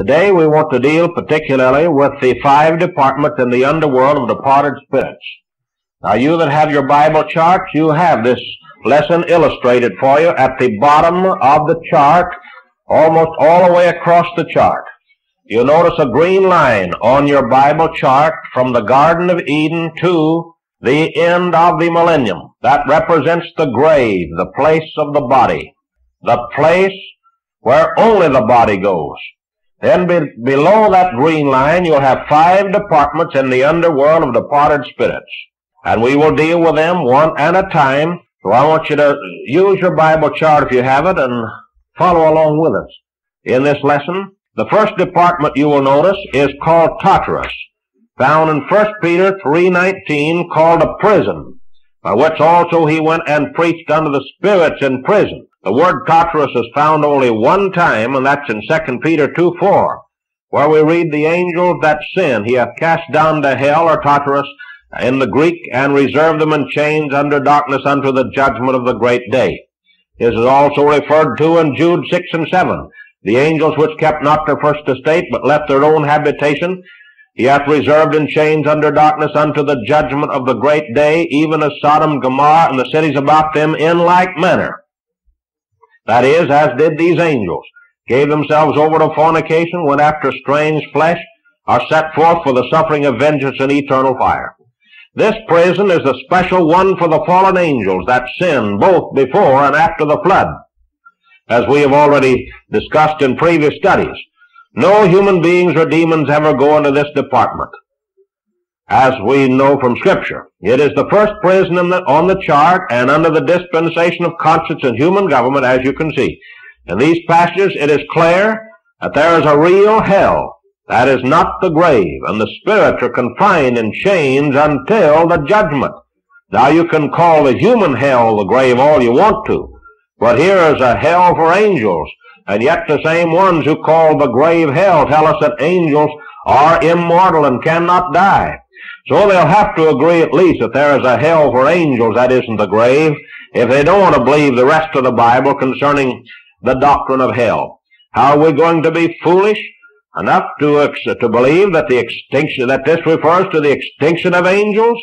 Today we want to deal particularly with the five departments in the underworld of departed spirits. Now you that have your Bible charts, you have this lesson illustrated for you at the bottom of the chart, almost all the way across the chart. You'll notice a green line on your Bible chart from the Garden of Eden to the end of the millennium. That represents the grave, the place of the body, the place where only the body goes. Then be, below that green line, you'll have five departments in the underworld of departed spirits. And we will deal with them one at a time. So I want you to use your Bible chart if you have it and follow along with us in this lesson. The first department you will notice is called Tartarus, found in 1 Peter 3.19, called a prison, by which also he went and preached unto the spirits in prison the word Tartarus is found only one time, and that's in 2 Peter 2 4, where we read, The angels that sin he hath cast down to hell, or Tartarus, in the Greek, and reserved them in chains under darkness unto the judgment of the great day. This is also referred to in Jude 6 and 7. The angels which kept not their first estate, but left their own habitation, he hath reserved in chains under darkness unto the judgment of the great day, even as Sodom, Gomorrah, and the cities about them in like manner. That is, as did these angels, gave themselves over to fornication, went after strange flesh, are set forth for the suffering of vengeance and eternal fire. This prison is the special one for the fallen angels that sin both before and after the flood. As we have already discussed in previous studies, no human beings or demons ever go into this department as we know from Scripture. It is the first prison the, on the chart and under the dispensation of conscience and human government, as you can see. In these passages, it is clear that there is a real hell. That is not the grave, and the spirits are confined in chains until the judgment. Now you can call the human hell the grave all you want to, but here is a hell for angels, and yet the same ones who call the grave hell tell us that angels are immortal and cannot die. So they'll have to agree at least that there is a hell for angels that isn't the grave if they don't want to believe the rest of the Bible concerning the doctrine of hell. How are we going to be foolish enough to, to believe that the extinction, that this refers to the extinction of angels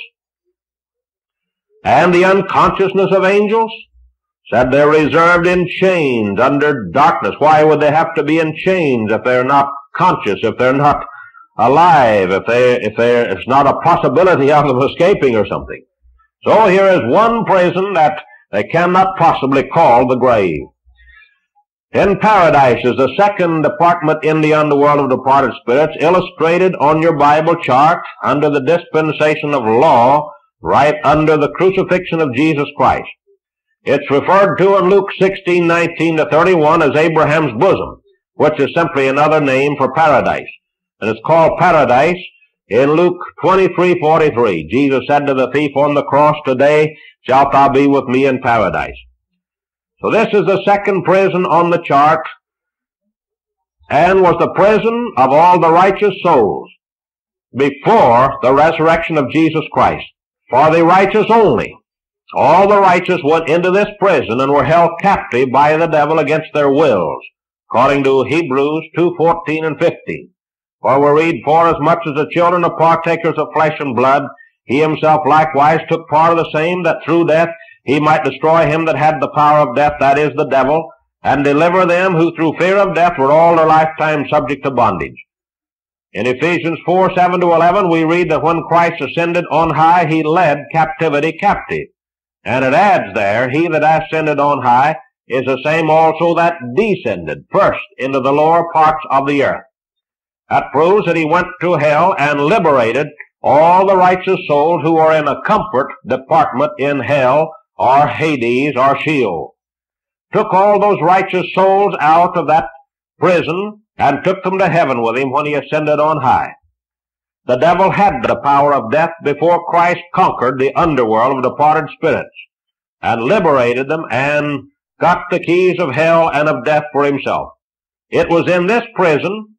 and the unconsciousness of angels? Said they're reserved in chains under darkness. Why would they have to be in chains if they're not conscious, if they're not alive if they if there is not a possibility of them escaping or something. So here is one prison that they cannot possibly call the grave. In paradise is the second department in the underworld of departed spirits, illustrated on your Bible chart under the dispensation of law, right under the crucifixion of Jesus Christ. It's referred to in Luke 16, 19 to 31 as Abraham's bosom, which is simply another name for paradise and it's called paradise in Luke 23, 43. Jesus said to the thief on the cross, Today shalt thou be with me in paradise. So this is the second prison on the chart, and was the prison of all the righteous souls before the resurrection of Jesus Christ. For the righteous only. All the righteous went into this prison and were held captive by the devil against their wills, according to Hebrews 2, 14 and 15. For we read, For as much as the children are partakers of flesh and blood, he himself likewise took part of the same, that through death he might destroy him that had the power of death, that is, the devil, and deliver them who through fear of death were all their lifetime subject to bondage. In Ephesians 4, 7 to 11, we read that when Christ ascended on high, he led captivity captive. And it adds there, he that ascended on high is the same also that descended first into the lower parts of the earth. That proves that he went to hell and liberated all the righteous souls who are in a comfort department in hell or Hades or Sheol. Took all those righteous souls out of that prison and took them to heaven with him when he ascended on high. The devil had the power of death before Christ conquered the underworld of departed spirits and liberated them and got the keys of hell and of death for himself. It was in this prison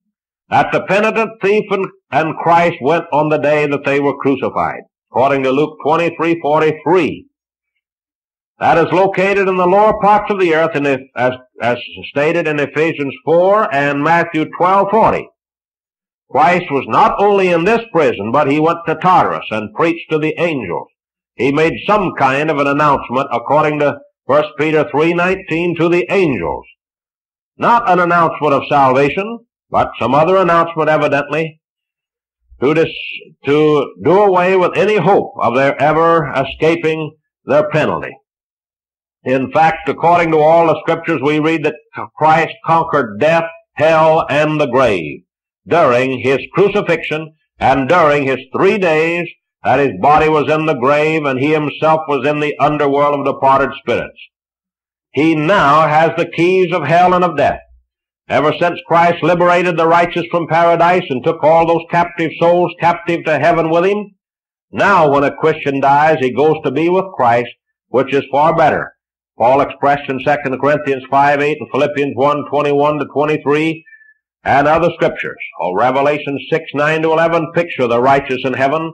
that the penitent thief and, Christ went on the day that they were crucified, according to Luke 23, 43. that is located in the lower parts of the earth, in as, as stated in Ephesians 4 and Matthew 12:40. Christ was not only in this prison, but he went to Tartarus and preached to the angels. He made some kind of an announcement, according to 1 Peter 3:19, to the angels. Not an announcement of salvation, but some other announcement, evidently, to, dis, to do away with any hope of their ever escaping their penalty. In fact, according to all the scriptures, we read that Christ conquered death, hell, and the grave during his crucifixion and during his three days that his body was in the grave and he himself was in the underworld of departed spirits. He now has the keys of hell and of death. Ever since Christ liberated the righteous from paradise and took all those captive souls captive to heaven with him, now when a Christian dies, he goes to be with Christ, which is far better. Paul expressed in 2 Corinthians 5, 8 and Philippians 1, 21 to 23 and other scriptures. Or Revelation 6, 9 to 11 picture the righteous in heaven.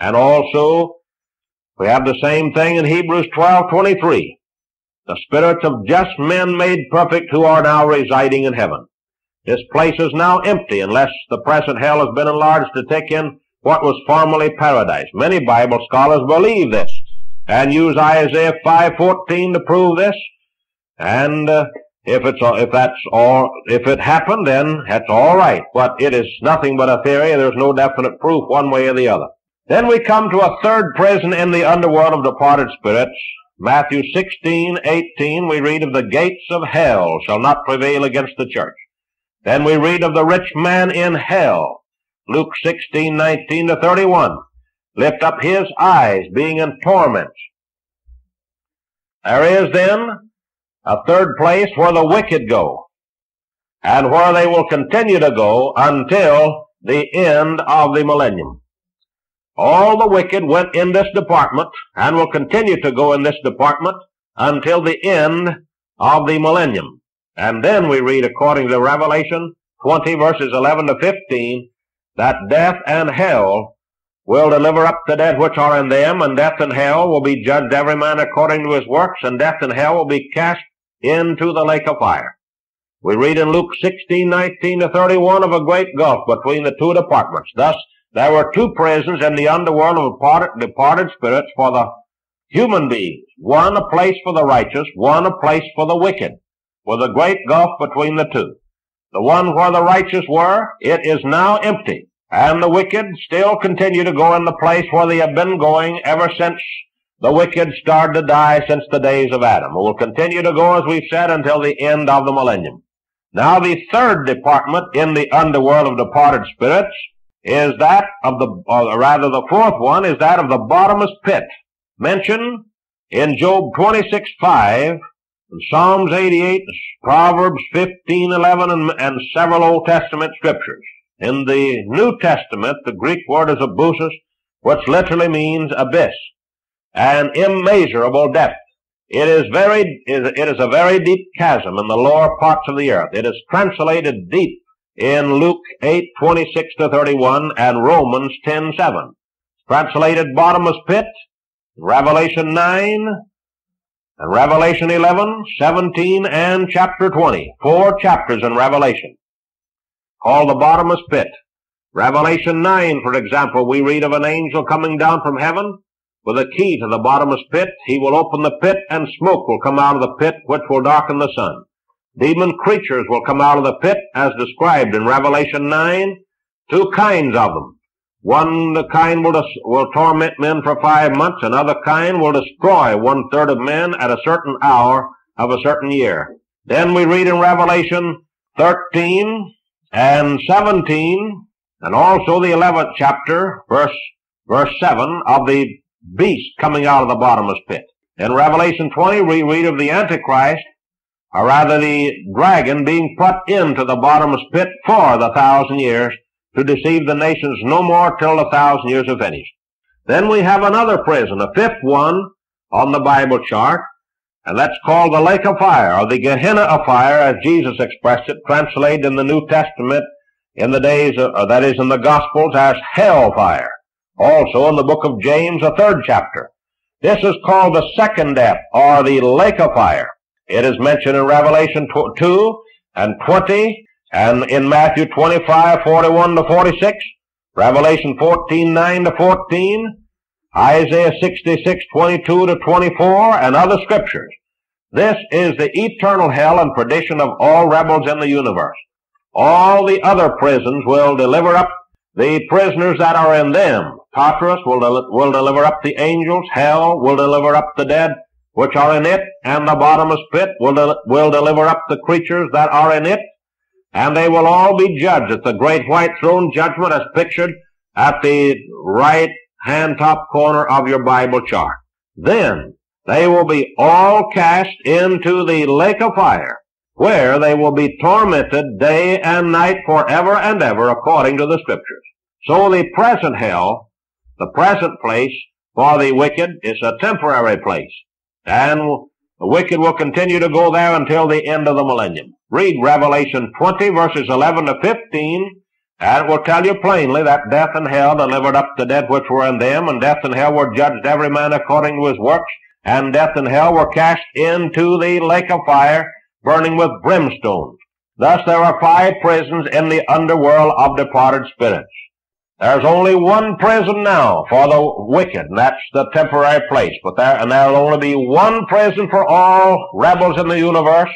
And also, we have the same thing in Hebrews 12, 23 the spirits of just men made perfect who are now residing in heaven. This place is now empty unless the present hell has been enlarged to take in what was formerly paradise. Many Bible scholars believe this and use Isaiah 5:14 to prove this. And uh, if it's if that's all if it happened, then that's all right. But it is nothing but a theory. There's no definite proof one way or the other. Then we come to a third prison in the underworld of departed spirits, Matthew 16, 18, we read of the gates of hell shall not prevail against the church. Then we read of the rich man in hell. Luke 16, 19 to 31. Lift up his eyes, being in torments. There is then a third place where the wicked go, and where they will continue to go until the end of the millennium. All the wicked went in this department and will continue to go in this department until the end of the millennium. And then we read according to Revelation 20 verses 11 to 15 that death and hell will deliver up the dead which are in them, and death and hell will be judged every man according to his works, and death and hell will be cast into the lake of fire. We read in Luke 16, 19 to 31 of a great gulf between the two departments. Thus, there were two prisons in the underworld of departed, departed spirits for the human beings. One a place for the righteous, one a place for the wicked, with a great gulf between the two. The one where the righteous were, it is now empty, and the wicked still continue to go in the place where they have been going ever since the wicked started to die since the days of Adam. Will continue to go, as we've said, until the end of the millennium. Now the third department in the underworld of departed spirits is that of the, or rather the fourth one is that of the bottomless pit, mentioned in Job 26, 5, Psalms 88, Proverbs 15, 11, and, and several Old Testament scriptures. In the New Testament, the Greek word is abussos, which literally means abyss, an immeasurable depth. It is very, it is a very deep chasm in the lower parts of the earth. It is translated deep in Luke 8, 26 to 31 and Romans 10, 7. Translated bottomless pit, Revelation 9, and Revelation 11, 17, and chapter 20. Four chapters in Revelation called the bottomless pit. Revelation 9, for example, we read of an angel coming down from heaven with a key to the bottomless pit. He will open the pit and smoke will come out of the pit which will darken the sun. Demon creatures will come out of the pit as described in Revelation 9. Two kinds of them. One the kind will, will torment men for five months. Another kind will destroy one third of men at a certain hour of a certain year. Then we read in Revelation 13 and 17 and also the 11th chapter, verse, verse 7 of the beast coming out of the bottomless pit. In Revelation 20 we read of the Antichrist or rather the dragon being put into the bottomless pit for the thousand years to deceive the nations no more till the thousand years are finished. Then we have another prison, a fifth one on the Bible chart, and that's called the lake of fire, or the Gehenna of fire, as Jesus expressed it, translated in the New Testament in the days, of, uh, that is in the Gospels, as hell fire. Also in the book of James, a third chapter. This is called the second death, or the lake of fire. It is mentioned in Revelation 2 and 20, and in Matthew 25, 41 to 46, Revelation 14, 9 to 14, Isaiah 66, 22 to 24, and other scriptures. This is the eternal hell and perdition of all rebels in the universe. All the other prisons will deliver up the prisoners that are in them. Tartarus will, del- will deliver up the angels. Hell will deliver up the dead which are in it. And the bottomless pit will, will deliver up the creatures that are in it. And they will all be judged at the great white throne judgment as pictured at the right hand top corner of your Bible chart. Then they will be all cast into the lake of fire, where they will be tormented day and night forever and ever according to the scriptures. So the present hell, the present place for the wicked is a temporary place. And the wicked will continue to go there until the end of the millennium. Read Revelation 20 verses 11 to 15 and it will tell you plainly that death and hell delivered up the dead which were in them, and death and hell were judged every man according to his works, and death and hell were cast into the lake of fire, burning with brimstone. Thus there are five prisons in the underworld of departed spirits. There's only one prison now for the wicked, and that's the temporary place. But there, and there'll only be one prison for all rebels in the universe,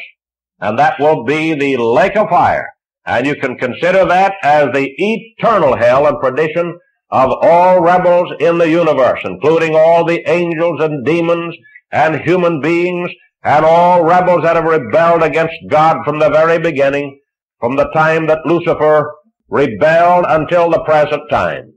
and that will be the lake of fire. And you can consider that as the eternal hell and perdition of all rebels in the universe, including all the angels and demons and human beings and all rebels that have rebelled against God from the very beginning, from the time that Lucifer rebelled until the present time.